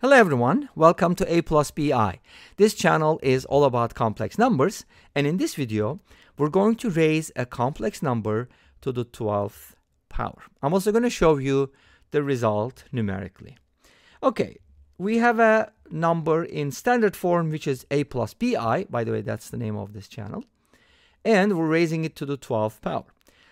Hello everyone, welcome to A plus BI. This channel is all about complex numbers and in this video we're going to raise a complex number to the 12th power. I'm also going to show you the result numerically. Okay, we have a number in standard form which is A plus BI, by the way that's the name of this channel, and we're raising it to the 12th power.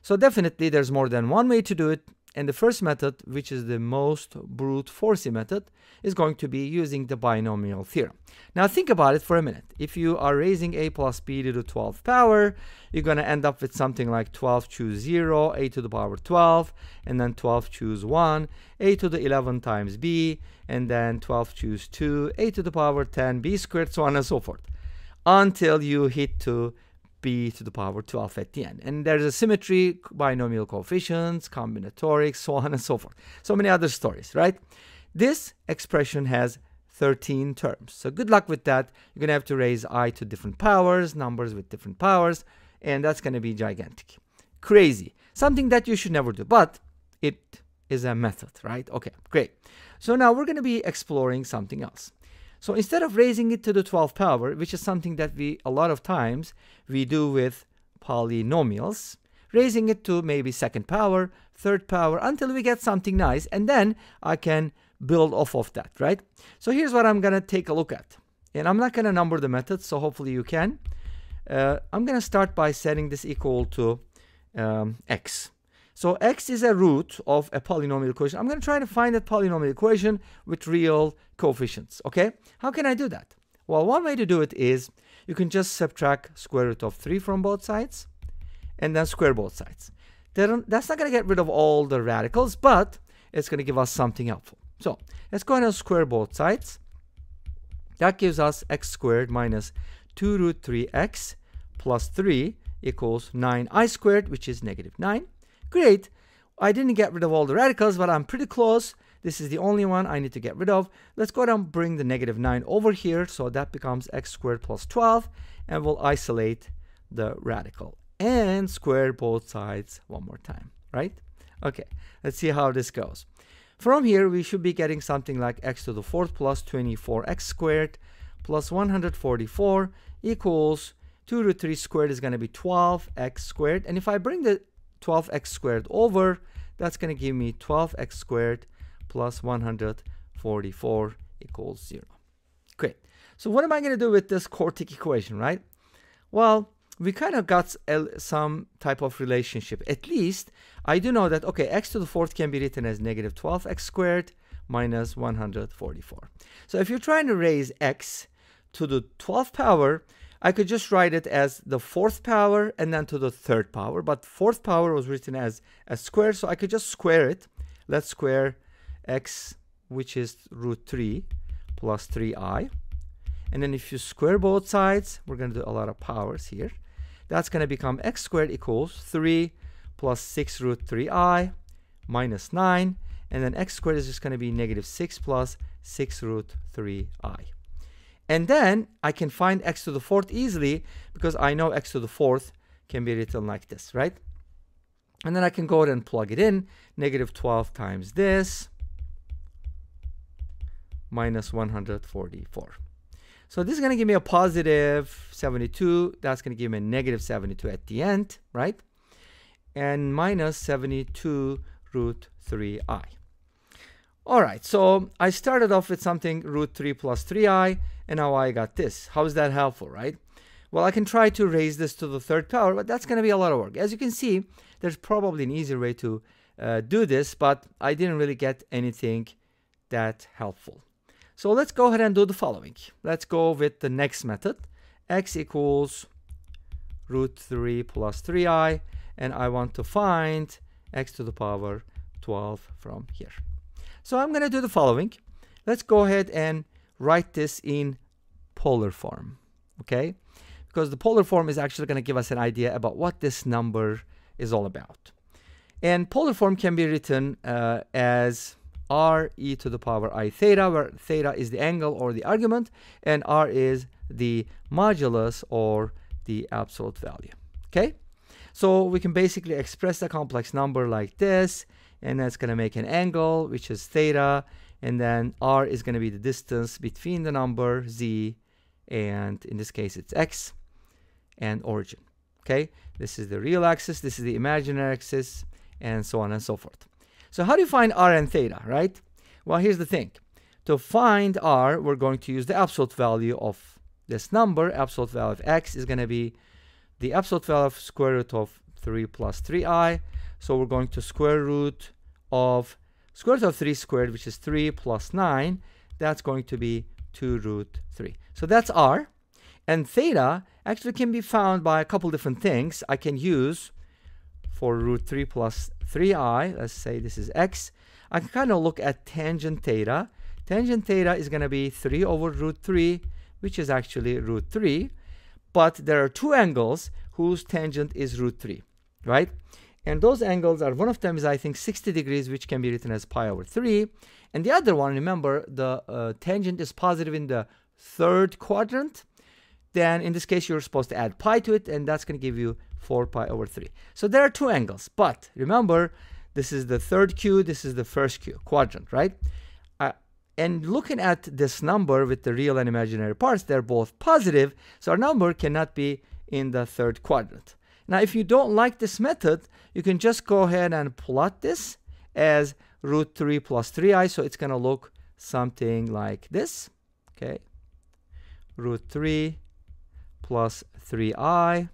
So definitely there's more than one way to do it and the first method, which is the most brute forcey method, is going to be using the binomial theorem. Now think about it for a minute. If you are raising a plus b to the 12th power, you're going to end up with something like 12 choose 0, a to the power 12, and then 12 choose 1, a to the 11 times b, and then 12 choose 2, a to the power 10, b squared, so on and so forth, until you hit to b to the power 12 at the end. And there's a symmetry, binomial coefficients, combinatorics, so on and so forth. So many other stories, right? This expression has 13 terms. So good luck with that. You're going to have to raise i to different powers, numbers with different powers, and that's going to be gigantic. Crazy. Something that you should never do, but it is a method, right? Okay, great. So now we're going to be exploring something else. So instead of raising it to the 12th power, which is something that we a lot of times we do with polynomials, raising it to maybe second power, third power, until we get something nice, and then I can build off of that, right? So here's what I'm gonna take a look at. And I'm not gonna number the methods, so hopefully you can. Uh, I'm gonna start by setting this equal to um, x. So x is a root of a polynomial equation. I'm going to try to find that polynomial equation with real coefficients, okay? How can I do that? Well, one way to do it is you can just subtract square root of 3 from both sides and then square both sides. That's not going to get rid of all the radicals, but it's going to give us something helpful. So let's go ahead and square both sides. That gives us x squared minus 2 root 3x plus 3 equals 9i squared, which is negative 9. Great. I didn't get rid of all the radicals, but I'm pretty close. This is the only one I need to get rid of. Let's go ahead and bring the negative 9 over here. So that becomes x squared plus 12. And we'll isolate the radical. And square both sides one more time, right? Okay, let's see how this goes. From here, we should be getting something like x to the fourth plus 24x squared plus 144 equals 2 root 3 squared is going to be 12x squared. And if I bring the 12x squared over, that's going to give me 12x squared plus 144 equals 0. Great. So what am I going to do with this quartic equation, right? Well, we kind of got some type of relationship. At least I do know that, okay, x to the fourth can be written as negative 12x squared minus 144. So if you're trying to raise x to the 12th power, I could just write it as the fourth power and then to the third power. But fourth power was written as a square, so I could just square it. Let's square x, which is root 3 plus 3i. And then if you square both sides, we're going to do a lot of powers here. That's going to become x squared equals 3 plus 6 root 3i minus 9. And then x squared is just going to be negative 6 plus 6 root 3i. And then I can find x to the fourth easily because I know x to the fourth can be written like this, right? And then I can go ahead and plug it in. Negative 12 times this minus 144. So this is going to give me a positive 72. That's going to give me a negative 72 at the end, right? And minus 72 root 3i. All right, so I started off with something root 3 plus 3i, and now I got this. How is that helpful, right? Well, I can try to raise this to the third power, but that's going to be a lot of work. As you can see, there's probably an easier way to uh, do this, but I didn't really get anything that helpful. So let's go ahead and do the following. Let's go with the next method. x equals root 3 plus 3i, and I want to find x to the power 12 from here. So I'm going to do the following. Let's go ahead and write this in polar form, okay? Because the polar form is actually going to give us an idea about what this number is all about. And polar form can be written uh, as r e to the power i theta, where theta is the angle or the argument, and r is the modulus or the absolute value. Okay? So we can basically express a complex number like this, and that's going to make an angle, which is theta, and then r is going to be the distance between the number z and in this case it's x and origin okay? This is the real axis this is the imaginary axis and so on and so forth. So how do you find r and theta right? Well here's the thing. To find r we're going to use the absolute value of this number. Absolute value of x is going to be the absolute value of square root of 3 plus 3i so we're going to square root of square root of 3 squared which is 3 plus 9 that's going to be 2 root 3 so that's r and theta actually can be found by a couple different things. I can use for root 3 plus 3i, let's say this is x, I can kind of look at tangent theta. Tangent theta is going to be 3 over root 3, which is actually root 3. But there are two angles whose tangent is root 3, right? And those angles are, one of them is I think 60 degrees, which can be written as pi over 3. And the other one, remember, the uh, tangent is positive in the third quadrant then in this case you're supposed to add pi to it and that's going to give you 4 pi over 3. So there are two angles, but remember this is the third q, this is the first q, quadrant, right? Uh, and looking at this number with the real and imaginary parts, they're both positive, so our number cannot be in the third quadrant. Now if you don't like this method, you can just go ahead and plot this as root 3 plus 3i, so it's going to look something like this, okay? Root 3 plus 3i.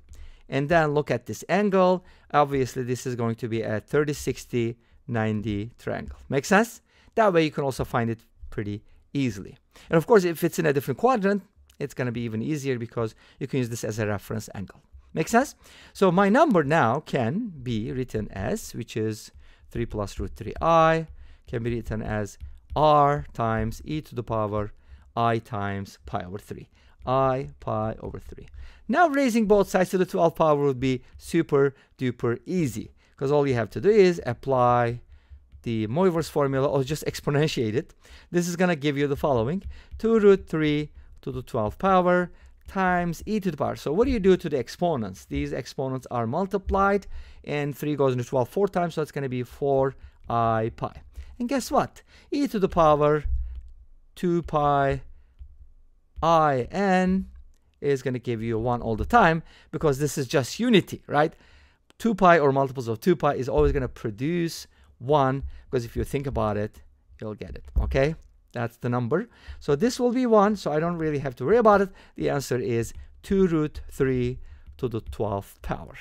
And then look at this angle. Obviously, this is going to be a 30, 60, 90 triangle. Make sense? That way you can also find it pretty easily. And of course, if it's in a different quadrant, it's going to be even easier because you can use this as a reference angle. Make sense? So my number now can be written as, which is 3 plus root 3i, can be written as r times e to the power i times pi over 3 i pi over 3. Now raising both sides to the 12th power would be super duper easy because all you have to do is apply the Moivre's formula or just exponentiate it. This is going to give you the following 2 root 3 to the 12th power times e to the power. So what do you do to the exponents? These exponents are multiplied and 3 goes into 12 four times, so it's going to be 4i pi. And guess what? e to the power 2 pi i n is going to give you 1 all the time because this is just unity, right? 2 pi or multiples of 2 pi is always going to produce 1 because if you think about it, you'll get it, okay? That's the number. So this will be 1, so I don't really have to worry about it. The answer is 2 root 3 to the 12th power.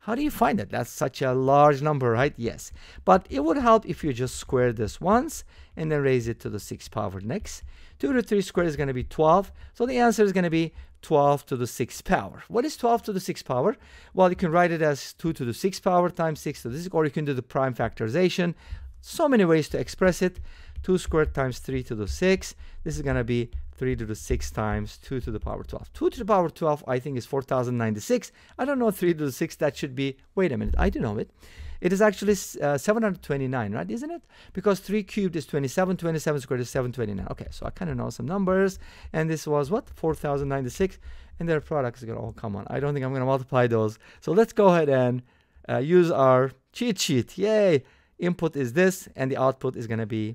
How do you find it? That's such a large number, right? Yes. But it would help if you just square this once and then raise it to the 6th power next. 2 to 3 squared is going to be 12. So the answer is going to be 12 to the 6th power. What is 12 to the 6th power? Well, you can write it as 2 to the 6th power times 6 to the 6th, or you can do the prime factorization. So many ways to express it. 2 squared times 3 to the 6. This is going to be 3 to the 6 times 2 to the power 12. 2 to the power 12, I think, is 4096. I don't know 3 to the 6. That should be, wait a minute, I do know it. It is actually uh, 729, right? Isn't it? Because 3 cubed is 27, 27 squared is 729. Okay, so I kind of know some numbers. And this was what? 4096. And their product is going to all come on. I don't think I'm going to multiply those. So let's go ahead and uh, use our cheat sheet. Yay! Input is this, and the output is going to be